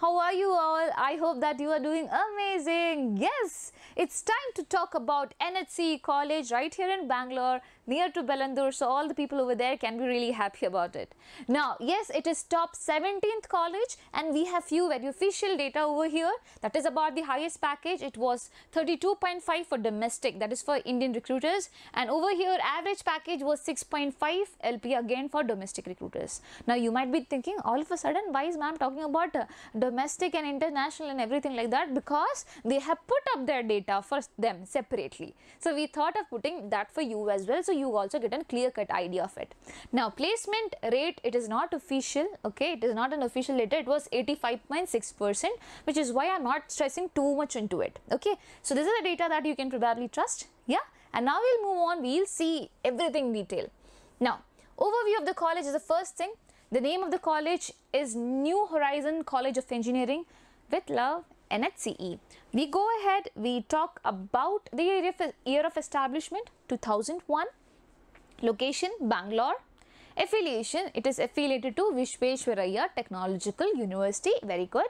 how are you all? I hope that you are doing amazing. Yes, it's time to talk about NHC College right here in Bangalore near to Bellandur. So all the people over there can be really happy about it. Now, yes, it is top 17th college and we have few very official data over here. That is about the highest package. It was 32.5 for domestic, that is for Indian recruiters. And over here, average package was 6.5 LP again for domestic recruiters. Now, you might be thinking all of a sudden, why is ma'am talking about uh, domestic and international and everything like that? Because they have put up their data for them separately. So, we thought of putting that for you as well. So, you also get a clear cut idea of it. Now, placement rate, it is not official, okay, it is not an official data, it was 85.6%, which is why I'm not stressing too much into it, okay. So, this is the data that you can probably trust, yeah. And now we'll move on, we'll see everything in detail. Now, overview of the college is the first thing. The name of the college is New Horizon College of Engineering with love NHCE. We go ahead, we talk about the year of, year of establishment 2001, location Bangalore, affiliation it is affiliated to Visvesvaraya Technological University, very good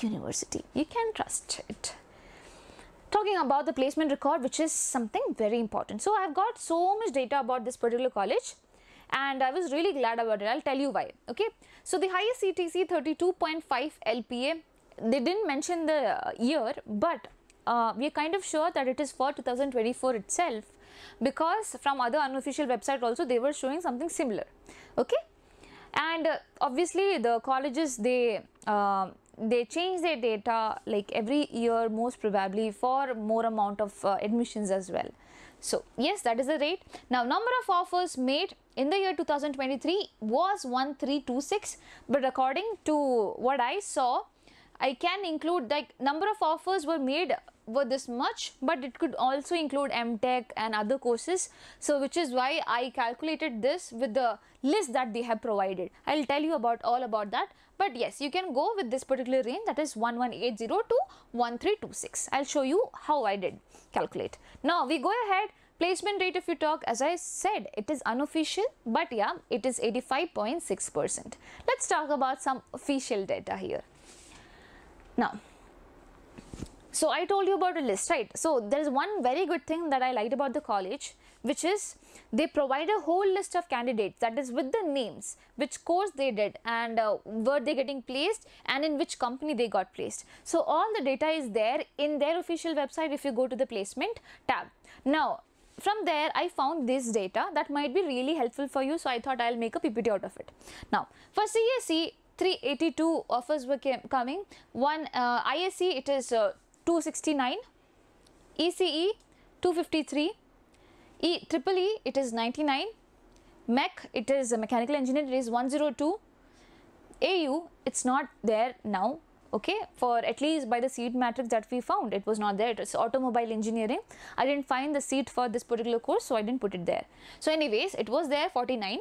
university, you can trust it. Talking about the placement record which is something very important. So, I have got so much data about this particular college and I was really glad about it. I'll tell you why. Okay. So, the highest CTC 32.5 LPA, they didn't mention the year, but uh, we are kind of sure that it is for 2024 itself because from other unofficial website also they were showing something similar. Okay. And uh, obviously the colleges they uh, they change their data like every year most probably for more amount of uh, admissions as well. So yes that is the rate. Now number of offers made in the year 2023 was 1326 but according to what I saw I can include like number of offers were made were this much but it could also include MTech and other courses so which is why I calculated this with the list that they have provided. I will tell you about all about that but yes you can go with this particular range that is 1180 to 1326. I will show you how I did calculate. Now we go ahead placement rate if you talk as I said it is unofficial but yeah it is 85.6 percent. Let's talk about some official data here. Now so I told you about a list, right? So there is one very good thing that I liked about the college, which is they provide a whole list of candidates that is with the names, which course they did and uh, were they getting placed and in which company they got placed. So all the data is there in their official website if you go to the placement tab. Now from there I found this data that might be really helpful for you so I thought I'll make a PPT out of it. Now for CSE 382 offers were coming, one uh, ISE it is uh, 269, ECE 253, E triple E it is 99, MEC it is a mechanical engineer it is 102, AU it's not there now okay? For at least by the seat matrix that we found it was not there. It was automobile engineering. I didn't find the seat for this particular course so I didn't put it there. So anyways it was there 49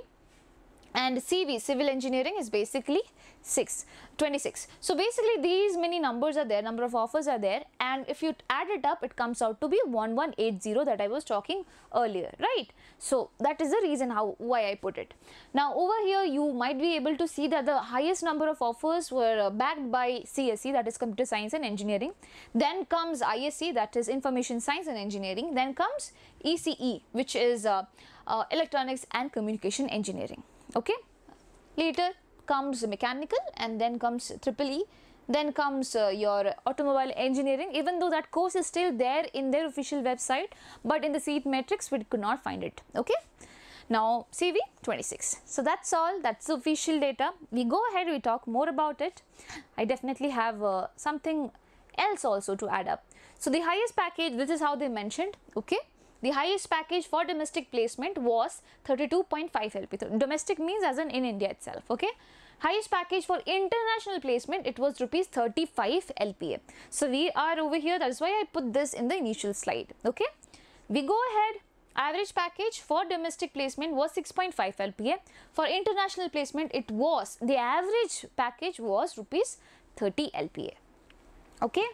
and CV civil engineering is basically 6 26 so basically these many numbers are there number of offers are there. And if you add it up it comes out to be 1180 that I was talking earlier right? So that is the reason how why I put it. Now over here you might be able to see that the highest number of offers were uh, backed by CSE that is computer science and engineering. Then comes ISE that is information science and engineering. Then comes ECE which is uh, uh, electronics and communication engineering okay? Later comes mechanical and then comes triple E. Then comes uh, your automobile engineering. Even though that course is still there in their official website but in the seat matrix we could not find it. Okay? Now CV 26 so that's all. That's official data. We go ahead we talk more about it. I definitely have uh, something else also to add up. So the highest package this is how they mentioned. Okay the highest package for domestic placement was 32.5 LP. Domestic means as in in India itself, okay. Highest package for international placement, it was rupees 35 LPA. So, we are over here, that is why I put this in the initial slide, okay. We go ahead, average package for domestic placement was 6.5 LPA. For international placement, it was, the average package was rupees 30 LPA, okay.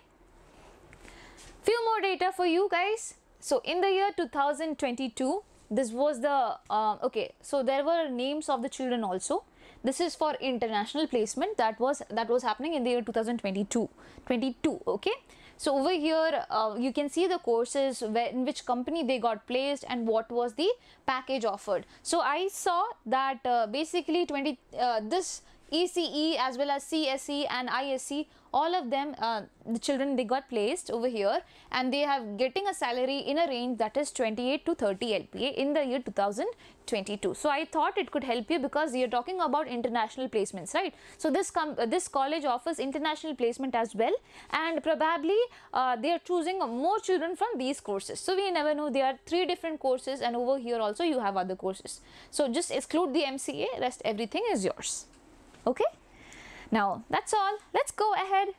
Few more data for you guys. So, in the year 2022, this was the, uh, okay, so there were names of the children also. this is for international placement. That was that was happening in the year 2022 22 okay? So over here uh, you can see the courses where, in which company they got placed and what was the package offered. So i saw that uh, basically 20 uh, this ECE as well as CSE and ISE all of them uh, the children they got placed over here and they have getting a salary in a range that is 28 to 30 LPA in the year 2022. So I thought it could help you because you're talking about international placements right. So this uh, this college offers international placement as well and probably uh, they are choosing more children from these courses. So we never know there are three different courses and over here also you have other courses. So just exclude the MCA rest everything is yours okay? Now that's all. Let's go ahead.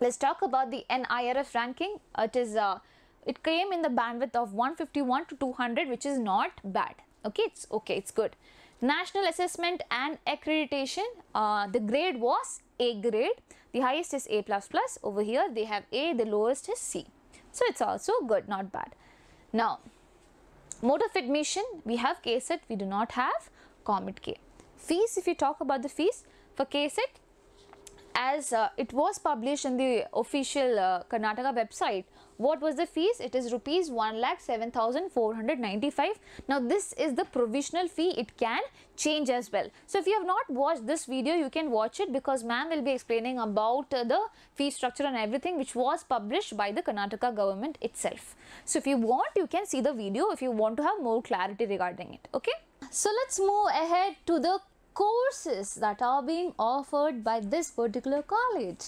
Let's talk about the NIRF ranking. It is uh, it came in the bandwidth of 151 to 200 which is not bad. Okay? It's okay. It's good. National assessment and accreditation. Uh, the grade was a grade. The highest is a plus over here they have a. The lowest is c. So it's also good. Not bad. Now mode of admission we have KCET we do not have COMEDK fees if you talk about the fees for KCET as uh, it was published in the official uh, Karnataka website what was the fees? It is rupees 1 lakh 7495 now this is the provisional fee. It can change as well. So if you have not watched this video you can watch it because ma'am will be explaining about uh, the fee structure and everything which was published by the Karnataka government itself. So if you want you can see the video if you want to have more clarity regarding it. Okay? So let's move ahead to the courses that are being offered by this particular college.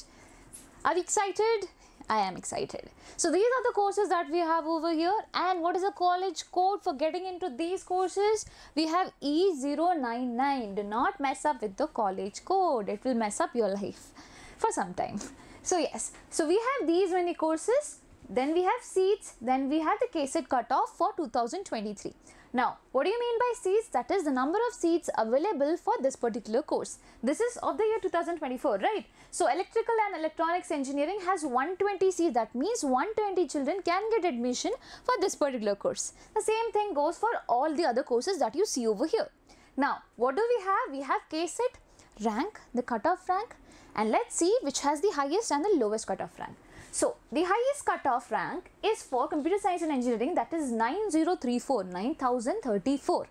Are you excited? I am excited. So these are the courses that we have over here and what is the college code for getting into these courses? We have E099. Do not mess up with the college code. It will mess up your life for some time. So yes, so we have these many courses. Then we have seats. Then we have the KCET cutoff for 2023. Now, what do you mean by seats? That is the number of seats available for this particular course. This is of the year 2024, right? So, electrical and electronics engineering has 120 seats. That means 120 children can get admission for this particular course. The same thing goes for all the other courses that you see over here. Now, what do we have? We have KCET, rank, the cutoff rank and let's see which has the highest and the lowest cutoff rank. So, the highest cutoff rank is for computer science and engineering that is 9034, 9034.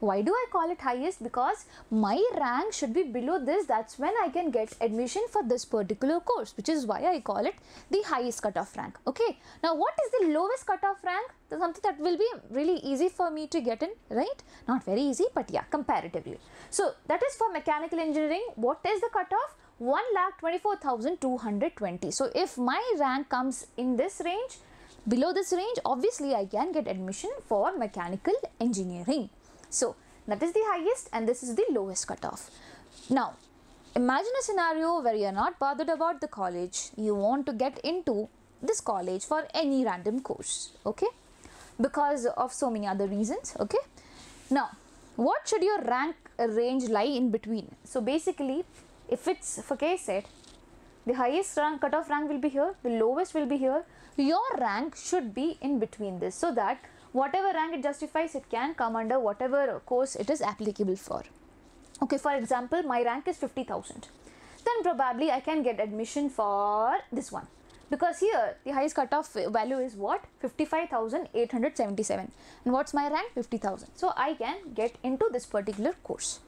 Why do I call it highest? Because my rank should be below this. That's when I can get admission for this particular course, which is why I call it the highest cutoff rank. Okay. Now, what is the lowest cutoff rank? Something that will be really easy for me to get in, right? Not very easy, but yeah, comparatively. So, that is for mechanical engineering. What is the cutoff? 1,24,220. So, if my rank comes in this range, below this range, obviously I can get admission for mechanical engineering. So, that is the highest and this is the lowest cutoff. Now, imagine a scenario where you are not bothered about the college, you want to get into this college for any random course, okay? Because of so many other reasons, okay? Now, what should your rank uh, range lie in between? So, basically, if it's for KCET, the highest rank cutoff rank will be here, the lowest will be here. Your rank should be in between this so that whatever rank it justifies, it can come under whatever course it is applicable for. Okay, for example, my rank is 50,000. Then probably I can get admission for this one because here the highest cutoff value is what 55,877 and what's my rank 50,000 so I can get into this particular course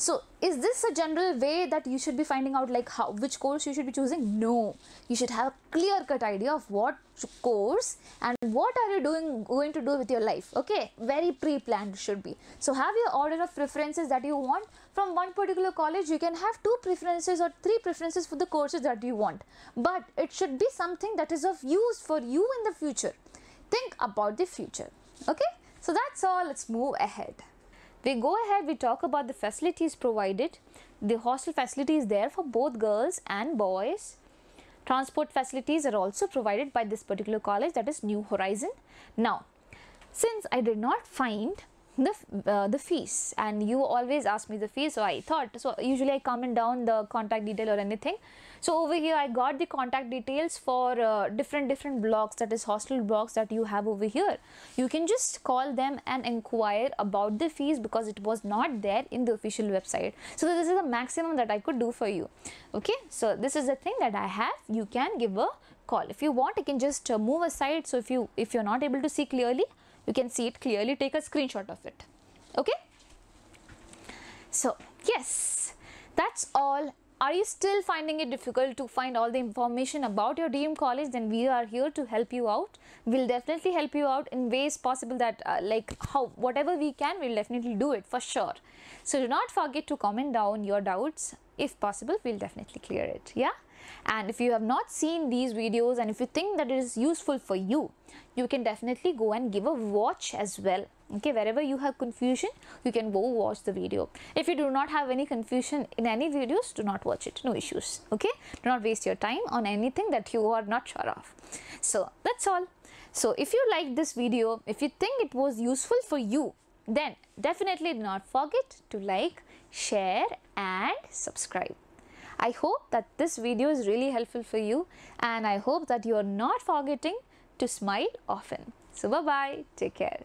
so is this a general way that you should be finding out like how which course you should be choosing? No, you should have a clear cut idea of what course and what are you doing going to do with your life. Okay, very pre-planned should be. So have your order of preferences that you want from one particular college. You can have two preferences or three preferences for the courses that you want, but it should be something that is of use for you in the future. Think about the future. Okay, so that's all. Let's move ahead. We go ahead, we talk about the facilities provided. The hostel facility is there for both girls and boys. Transport facilities are also provided by this particular college that is New Horizon. Now, since I did not find the uh, the fees. And you always ask me the fees so i thought so usually i comment down the contact detail or anything. So over here i got the contact details for uh, different different blocks that is hostel blocks that you have over here. You can just call them and inquire about the fees because it was not there in the official website. So this is the maximum that i could do for you. Okay? So this is the thing that i have. You can give a call. If you want you can just uh, move aside. So if you if you're not able to see clearly you can see it clearly. Take a screenshot of it. Okay? So yes. That's all. Are you still finding it difficult to find all the information about your dream college? Then we are here to help you out. We'll definitely help you out in ways possible that uh, like how whatever we can we'll definitely do it for sure. So do not forget to comment down your doubts. If possible we'll definitely clear it. Yeah and if you have not seen these videos and if you think that it is useful for you you can definitely go and give a watch as well. Okay wherever you have confusion you can go watch the video. If you do not have any confusion in any videos do not watch it. No issues. Okay? Do not waste your time on anything that you are not sure of. So that's all. So if you like this video if you think it was useful for you then definitely do not forget to like share and subscribe I hope that this video is really helpful for you and I hope that you are not forgetting to smile often. So bye bye, take care.